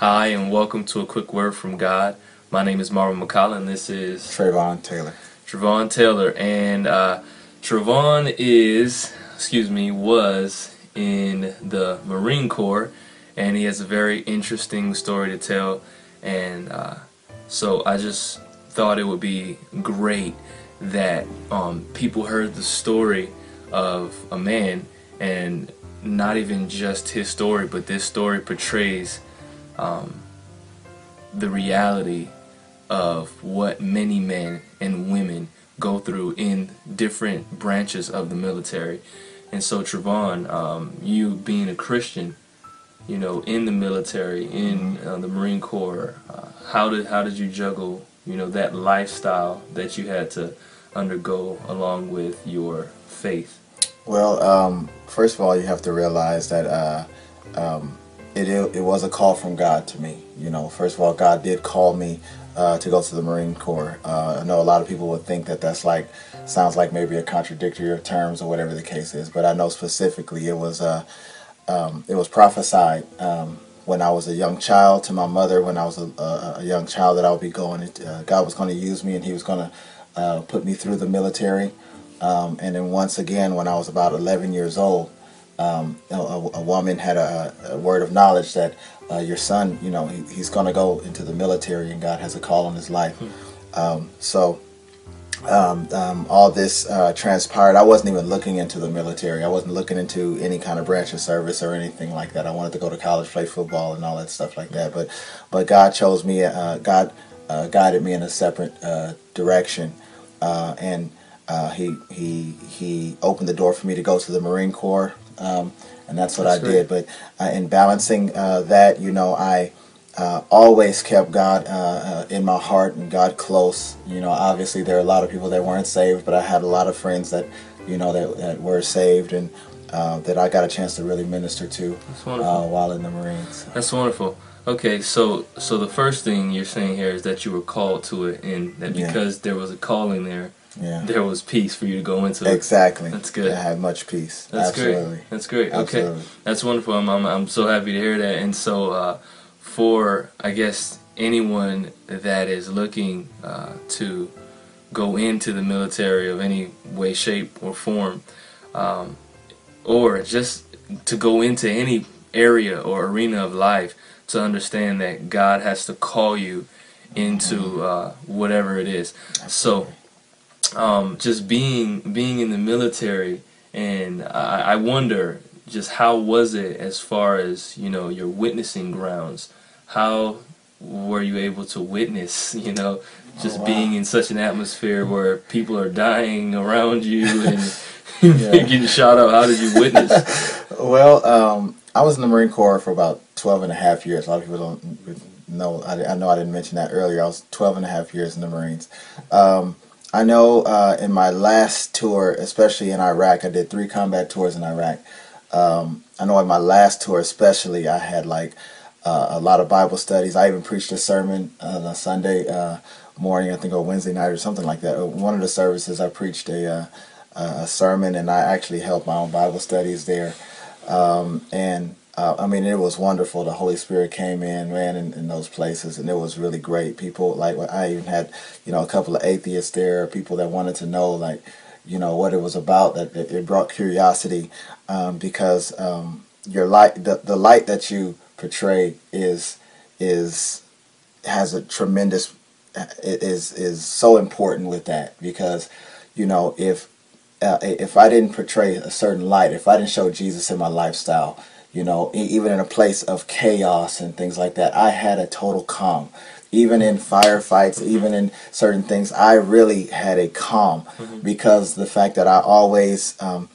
Hi, and welcome to a quick word from God. My name is Marvin McCollum. This is Trevon Taylor. Trevon Taylor, and uh, Trevon is, excuse me, was in the Marine Corps, and he has a very interesting story to tell. And uh, so I just thought it would be great that um, people heard the story of a man, and not even just his story, but this story portrays um, the reality of what many men and women go through in different branches of the military. And so, Trevon, um, you being a Christian, you know, in the military, in uh, the Marine Corps, uh, how did how did you juggle, you know, that lifestyle that you had to undergo along with your faith? Well, um, first of all, you have to realize that uh, um, it, it was a call from God to me. You know, first of all, God did call me uh, to go to the Marine Corps. Uh, I know a lot of people would think that that's like sounds like maybe a contradictory of terms or whatever the case is, but I know specifically it was uh, um, it was prophesied um, when I was a young child to my mother when I was a, a, a young child that I would be going. Uh, God was going to use me and He was going to uh, put me through the military. Um, and then once again, when I was about 11 years old, um, a, a, woman had a, a, word of knowledge that uh, your son, you know, he, he's going to go into the military and God has a call on his life. Hmm. Um, so um, um, all this uh, transpired. I wasn't even looking into the military. I wasn't looking into any kind of branch of service or anything like that. I wanted to go to college, play football, and all that stuff like that. But but God chose me. Uh, God uh, guided me in a separate uh, direction, uh, and uh, he he he opened the door for me to go to the Marine Corps. Um, and that's what that's I did. But uh, in balancing uh, that, you know, I uh, always kept God uh, uh, in my heart and God close. You know, obviously there are a lot of people that weren't saved, but I had a lot of friends that, you know, that, that were saved and uh, that I got a chance to really minister to while in the Marines. That's wonderful. Okay, so so the first thing you're saying here is that you were called to it, and that because yeah. there was a calling there, yeah. there was peace for you to go into. Exactly. That's good. I had much peace. That's Absolutely. great. That's great. Absolutely. Okay, that's wonderful. I'm, I'm, I'm so happy to hear that. And so, uh, for I guess anyone that is looking uh, to go into the military of any way, shape, or form, um, or just to go into any area or arena of life, to understand that God has to call you into mm-hmm. uh, whatever it is. So um, just being being in the military, and I, I wonder just how was it as far as you know your witnessing grounds? How were you able to witness? You know, just oh, wow. being in such an atmosphere where people are dying around you and getting shot up. How did you witness? well, um, I was in the Marine Corps for about 12 and a half years. A lot of people don't know. I, I know I didn't mention that earlier. I was 12 and a half years in the Marines. Um, I know uh, in my last tour, especially in Iraq, I did three combat tours in Iraq. Um, I know in my last tour, especially, I had like uh, a lot of Bible studies. I even preached a sermon on a Sunday uh, morning, I think, or Wednesday night or something like that. One of the services, I preached a, uh, a sermon, and I actually held my own Bible studies there. Um, and uh, I mean, it was wonderful. The Holy Spirit came in, man, in, in, those places, and it was really great. People like I even had, you know, a couple of atheists there, people that wanted to know, like, you know, what it was about. That, it brought curiosity, um, because um, your light, the, the light that you portray is is has a tremendous is is so important with that because, you know, if uh, if I didn't portray a certain light, if I didn't show Jesus in my lifestyle you know, even in a place of chaos and things like that, I had a total calm. Even in firefights, even in certain things, I really had a calm mm-hmm. because the fact that I always um,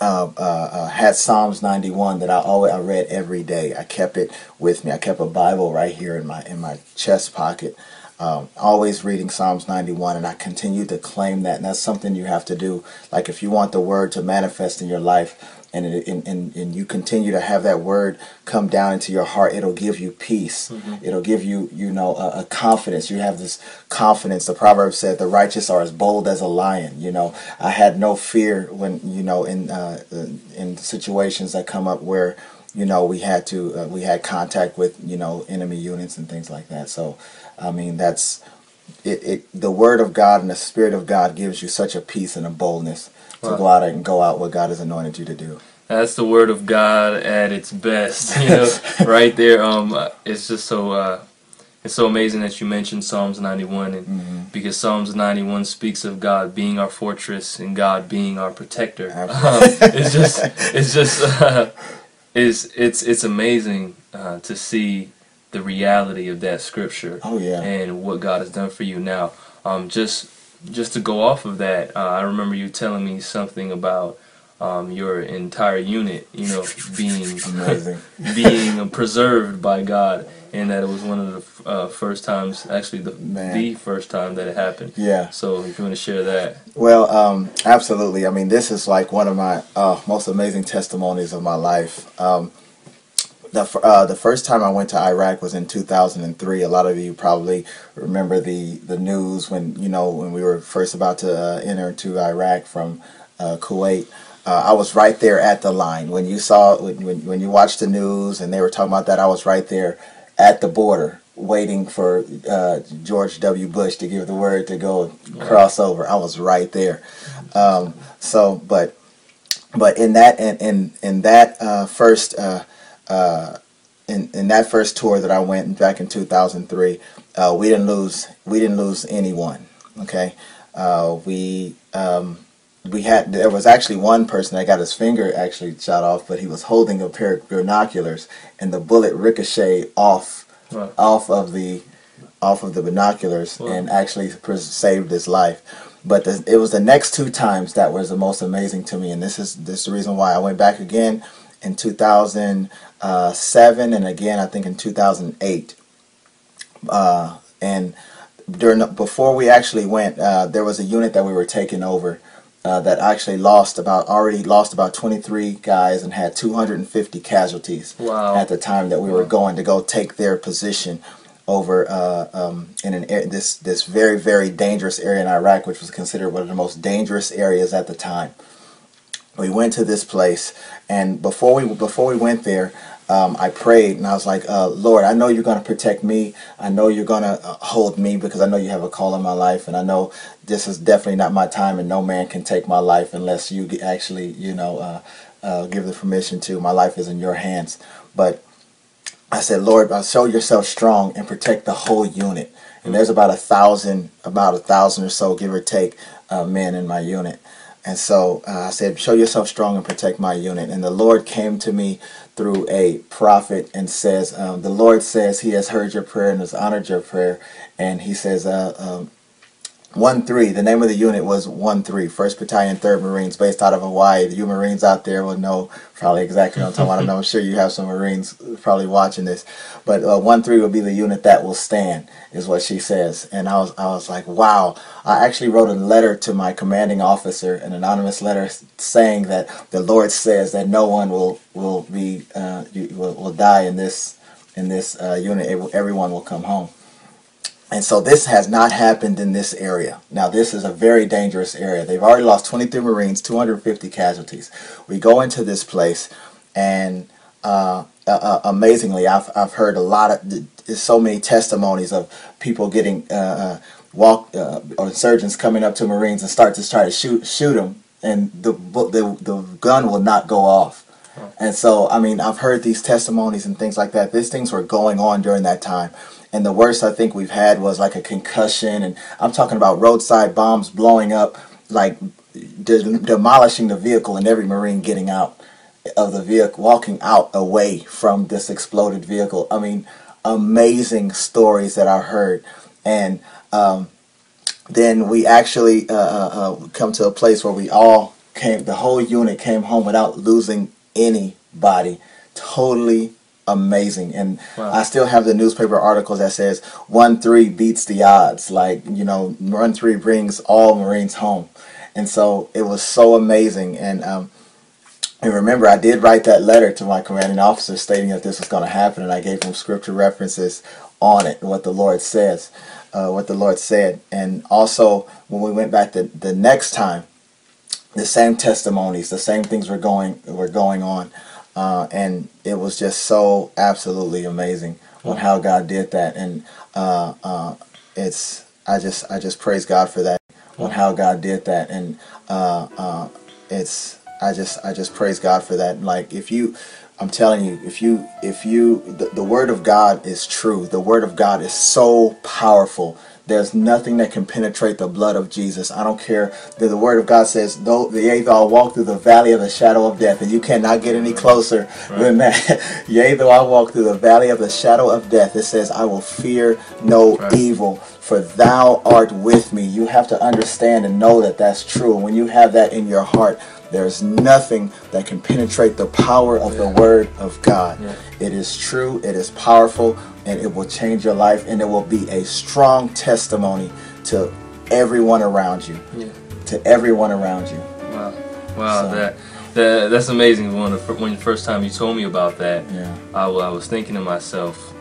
uh, uh, uh, had Psalms 91 that I always I read every day. I kept it with me. I kept a Bible right here in my in my chest pocket. Um, always reading Psalms 91, and I continue to claim that. And that's something you have to do. Like if you want the word to manifest in your life, and, it, and, and, and you continue to have that word come down into your heart, it'll give you peace. Mm-hmm. It'll give you, you know, a, a, confidence. You have this confidence. The proverb said, "The righteous are as bold as a lion." You know, I had no fear when you know in uh, in situations that come up where you know, we had to uh, we had contact with you know enemy units and things like that. So, I mean, that's it, it. The Word of God and the Spirit of God gives you such a peace and a boldness to Wow. go out and go out what God has anointed you to do. That's the word of God at its best, you know, right there. Um, uh, it's just so uh, it's so amazing that you mentioned Psalms 91, and Mm-hmm. because Psalms 91 speaks of God being our fortress and God being our protector. Um, it's just it's just uh, it's it's it's amazing uh, to see the reality of that scripture Oh yeah. and what God has done for you now. Um, just just to go off of that, uh, I remember you telling me something about um, your entire unit, you know, being being preserved by God, and that it was one of the uh, first times, actually the Man. the first time that it happened. Yeah. So if you want to share that, Well, um, absolutely. I mean, this is like one of my uh, most amazing testimonies of my life. Um, the uh, the first time I went to Iraq was in 2003. A lot of you probably remember the the news when you know when we were first about to uh, enter into Iraq from uh, Kuwait. Uh, I was right there at the line when you saw when, when when you watched the news and they were talking about that. I was right there at the border waiting for uh, George W. Bush to give the word to go cross over. I was right there. Um, so, but but in that in in, in that uh, first uh, in in that first tour that I went back in 2003, uh, we didn't lose we didn't lose anyone. Okay, uh, we um, we had there was actually one person that got his finger actually shot off, but he was holding a pair of binoculars, and the bullet ricocheted off Wow. off of the off of the binoculars Wow. and actually pres- saved his life. But the, it was the next two times that was the most amazing to me, and this is this is the reason why I went back again in 2007 and again I think in 2008. Uh, and during the, before we actually went, uh, there was a unit that we were taking over uh, that actually lost about already lost about 23 guys and had 250 casualties Wow. at the time that we were going to go take their position over uh, um, in an air, this this very very dangerous area in Iraq, which was considered one of the most dangerous areas at the time. We went to this place, and before we before we went there, um, I prayed and I was like, uh, Lord, I know you're going to protect me. I know you're going to uh, hold me because I know you have a call in my life, and I know this is definitely not my time, and no man can take my life unless you actually, you know, uh, uh, give the permission to. My life is in your hands, but I said, Lord, uh, show yourself strong and protect the whole unit. And there's about a thousand, about a thousand or so, give or take, uh, men in my unit. And so uh, I said, show yourself strong and protect my unit. And the Lord came to me through a prophet and says, um, the Lord says he has heard your prayer and has honored your prayer. And he says, uh, um, 1-3, the name of the unit was 1-3, 1st Battalion, 3rd Marines, based out of Hawaii. You Marines out there will know probably exactly what I'm talking about. I'm sure you have some Marines probably watching this. But uh, 1-3 will be the unit that will stand, is what she says. And I was, I was like, wow. I actually wrote a letter to my commanding officer, an anonymous letter saying that the Lord says that no one will, will, be, uh, will, will die in this, in this uh, unit. Everyone will come home. And so this has not happened in this area. Now this is a very dangerous area. They've already lost 23 Marines, 250 casualties. We go into this place, and uh, uh, uh, amazingly, I've I've heard a lot of so many testimonies of people getting uh, uh, walk uh, insurgents coming up to Marines and start to try to shoot shoot them, and the the the gun will not go off. And so, I mean, I've heard these testimonies and things like that. These things were going on during that time. And the worst I think we've had was like a concussion. And I'm talking about roadside bombs blowing up, like de- demolishing the vehicle and every Marine getting out of the vehicle, walking out away from this exploded vehicle. I mean, amazing stories that I heard. And um, then we actually uh, uh, uh, come to a place where we all came, the whole unit came home without losing anybody. Totally amazing. And Wow. I still have the newspaper articles that says one three beats the odds. Like you know, one three brings all Marines home. And so it was so amazing. And um, and remember, I did write that letter to my commanding officer stating that this was going to happen, and I gave him scripture references on it, what the Lord says, uh, what the Lord said. And also, when we went back the, the next time, the same testimonies, the same things were going were going on. Uh, and it was just so absolutely amazing on how God did that, and uh, uh, it's I just I just praise God for that on how God did that, and uh, uh, it's I just I just praise God for that. Like if you I'm telling you, if you if you the, the word of God is true. The word of God is so powerful. There's nothing that can penetrate the blood of Jesus. I don't care that the word of God says, though the yea, though I walk through the valley of the shadow of death, and you cannot get any closer right. than that. yea, though I walk through the valley of the shadow of death, it says, I will fear no right. evil, for thou art with me. You have to understand and know that that's true. When you have that in your heart, there's nothing that can penetrate the power of yeah. the Word of God. Yeah. It is true, it is powerful, and it will change your life, and it will be a strong testimony to everyone around you. Yeah. To everyone around you. Wow, wow, so. that, that that's amazing. When the, when the first time you told me about that, yeah. I, I was thinking to myself,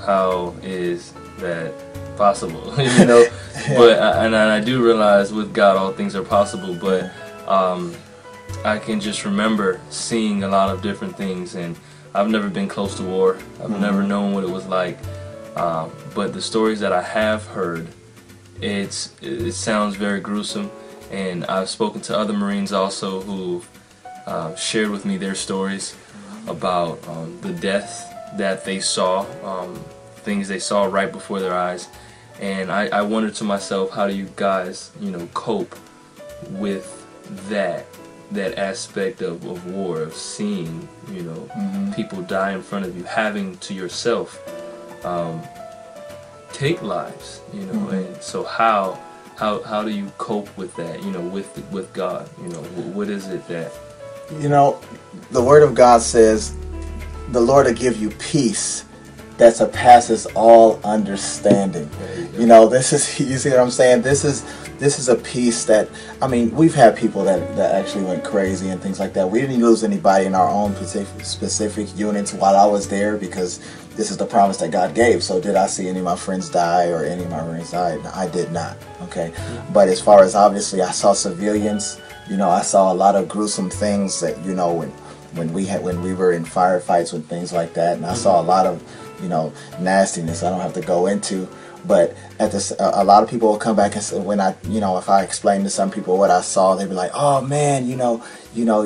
how is that possible? you know, yeah. but and I, do realize with God all things are possible, but. Um, I can just remember seeing a lot of different things, and I've never been close to war. I've mm-hmm. never known what it was like. Um, but the stories that I have heard, it's it sounds very gruesome, and I've spoken to other Marines also who uh, shared with me their stories about um, the death that they saw, um, things they saw right before their eyes, and I, I wondered to myself, how do you guys, you know, cope with that? That aspect of, of war, of seeing, you know, mm-hmm. people die in front of you, having to yourself um, take lives, you know, mm-hmm. and so how how how do you cope with that, you know, with with God, you know, what is it that you know, the Word of God says, "The Lord will give you peace." That surpasses all understanding. You, you know, this is you see what I'm saying. This is this is a peace that I mean we've had people that, that actually went crazy and things like that. We didn't lose anybody in our own specific, specific units while I was there because this is the promise that God gave. So did I see any of my friends die or any of my Marines die? I did not. Okay, but as far as obviously I saw civilians. You know, I saw a lot of gruesome things that you know when when we had when we were in firefights and things like that, and I saw a lot of you know nastiness. I don't have to go into but at this, a lot of people will come back and say, when I, you know, if I explain to some people what I saw, they'd be like, "Oh man, you know, you know,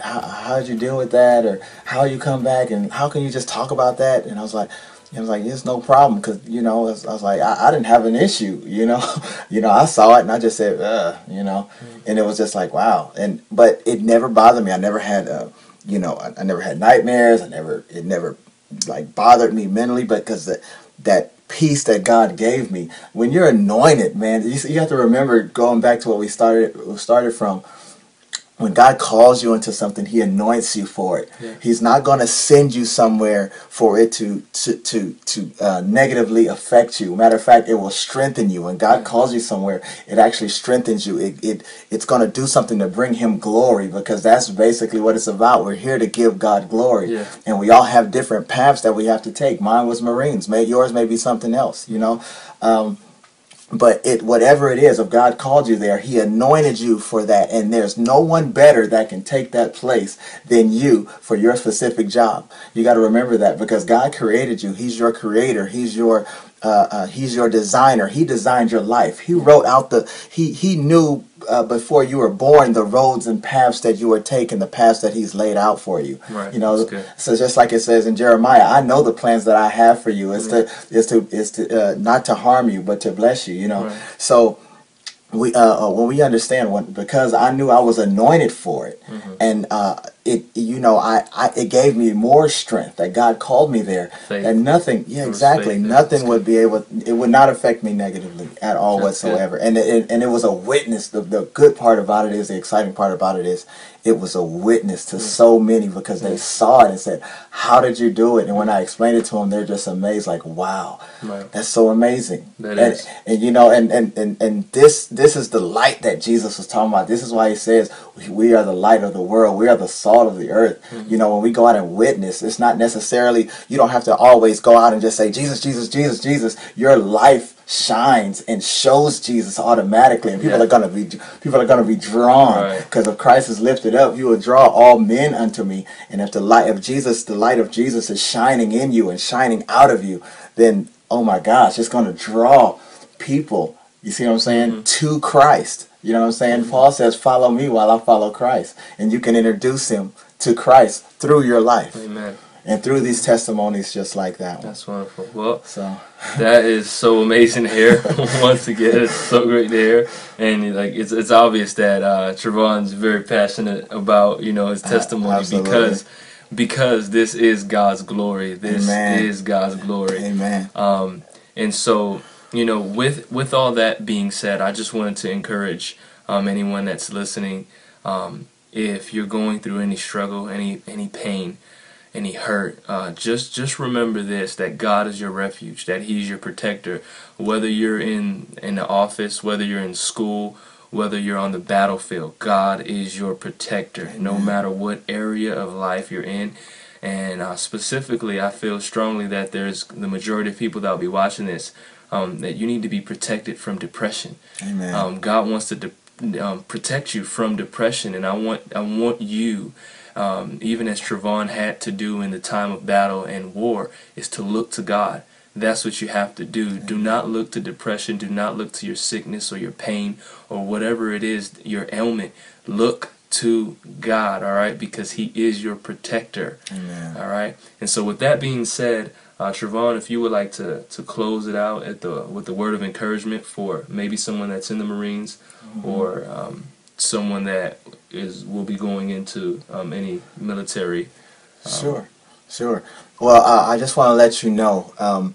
how how did you deal with that, or how you come back, and how can you just talk about that?" And I was like. I was like, it's no problem because you know I was, I was like, I, I, didn't have an issue, you know, you know, I saw it and I just said, Ugh, you know, mm-hmm. and it was just like, wow, and but it never bothered me. I never had, uh, you know, I, I, never had nightmares. I never, it never like bothered me mentally, but because that that peace that God gave me. When you're anointed, man, you, you have to remember going back to what we started started from when God calls you into something, He anoints you for it. Yeah. He's not going to send you somewhere for it to to to to uh, negatively affect you. Matter of fact, it will strengthen you. When God yeah. calls you somewhere, it actually strengthens you. It it it's going to do something to bring Him glory because that's basically what it's about. We're here to give God glory, yeah. and we all have different paths that we have to take. Mine was Marines. May yours may be something else. You know. Um, but it whatever it is if god called you there he anointed you for that. And there's no one better that can take that place than you for your specific job. You got to remember that because god created you. He's your creator. He's your uh, uh, he's your designer he designed your life he wrote out the he he knew uh, before you were born the roads and paths that you were taking, the paths that He's laid out for you. Right. You know, so just like it says in Jeremiah, I know the plans that I have for you. Is to is to is to uh, not to harm you, but to bless you. You know, right. so we uh, uh, when we understand when because I knew I was anointed for it, mm-hmm. and uh, it you know I, I it gave me more strength that God called me there, faith. and nothing yeah exactly nothing would be able it would not affect me negatively at all That's whatsoever, good. and it, and it was a witness. The the good part about it is the exciting part about it is it was a witness to so many because they saw it and said, "How did you do it?" And when I explained it to them, they're just amazed, like, "Wow, right. that's so amazing." That and, is. and you know, and, and and and this this is the light that Jesus was talking about. This is why he says, "We are the light of the world. We are the salt." Salt of the earth. Mm-hmm. You know, when we go out and witness, it's not necessarily you don't have to always go out and just say Jesus, Jesus, Jesus, Jesus. Your life shines and shows Jesus automatically, and people yeah. are gonna be people are gonna be drawn because right. if Christ is lifted up, you will draw all men unto me. And if the light of Jesus, the light of Jesus, is shining in you and shining out of you, then oh my gosh, it's gonna draw people. You see what I'm saying? Mm-hmm. To Christ. You know what I'm saying? Mm-hmm. Paul says, "Follow me while I follow Christ," and you can introduce him to Christ through your life. Amen and through these testimonies just like that one. That's wonderful. Well, so that is so amazing to hear. Once again, it's so great to hear, and like it's it's obvious that uh, Trevon's very passionate about you know his testimony uh, because because this is God's glory. This Amen. is God's glory. Amen. Um, and so you know, with with all that being said, I just wanted to encourage um, anyone that's listening. Um, if you're going through any struggle, any any pain, any hurt, uh, just just remember this: that God is your refuge, that He's your protector. Whether you're in in the office, whether you're in school, whether you're on the battlefield, God is your protector, Amen. no matter what area of life you're in. And uh, specifically, I feel strongly that there's the majority of people that will be watching this um, that you need to be protected from depression. Amen. Um, God wants to de- um, protect you from depression, and I want I want you um, even as Trevon had to do in the time of battle and war, is to look to God. That's what you have to do. Do not look to depression. Do not look to your sickness or your pain or whatever it is, your ailment. Look to God, all right, because He is your protector. Amen. All right. And so, with that being said, uh, Trevon, if you would like to, to close it out at the with the word of encouragement for maybe someone that's in the Marines mm-hmm. or um, someone that is will be going into um, any military. Um, sure, sure. Well, uh, I just want to let you know. Um,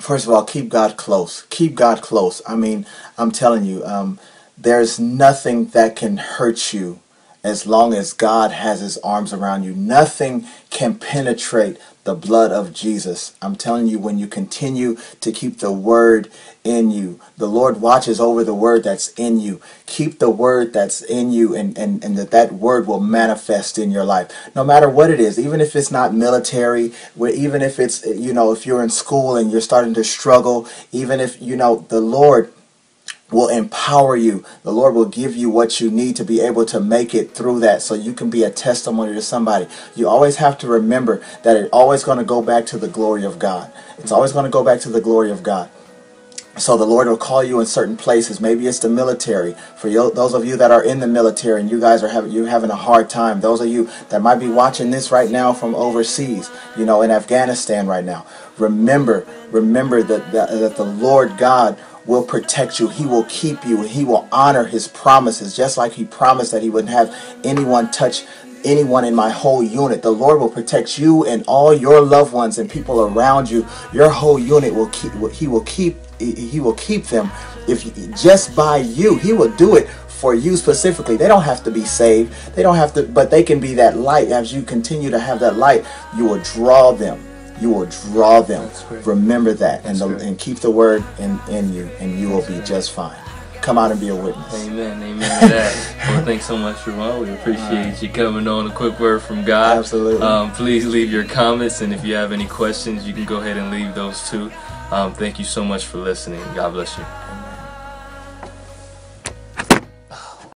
first of all, keep God close. Keep God close. I mean, I'm telling you, um, there's nothing that can hurt you as long as God has his arms around you. Nothing can penetrate the blood of Jesus. I'm telling you, when you continue to keep the word in you, the Lord watches over the word that's in you. Keep the word that's in you and, and, and that that word will manifest in your life. No matter what it is, even if it's not military, even if it's, you know, if you're in school and you're starting to struggle, even if, you know, the Lord will empower you. The Lord will give you what you need to be able to make it through that so you can be a testimony to somebody. You always have to remember that it's always going to go back to the glory of God. It's always going to go back to the glory of God. So the Lord will call you in certain places. Maybe it's the military. For you, those of you that are in the military and you guys are having you having a hard time. Those of you that might be watching this right now from overseas, you know, in Afghanistan right now. Remember, remember that that, that the Lord God will protect you. He will keep you. He will honor his promises, just like he promised that he wouldn't have anyone touch anyone in my whole unit. The Lord will protect you and all your loved ones and people around you. Your whole unit will keep. He will keep. He will keep them. If just by you, He will do it for you specifically. They don't have to be saved. They don't have to, but they can be that light. As you continue to have that light, you will draw them you will draw them. Remember that and, the, and keep the word in, in you, and you will be just fine. Come out and be a witness. Amen. Amen to that. well, thanks so much, Ramon. We appreciate right. you coming on. A quick word from God. Absolutely. Um, please leave your comments, and if you have any questions, you can go ahead and leave those too. Um, thank you so much for listening. God bless you.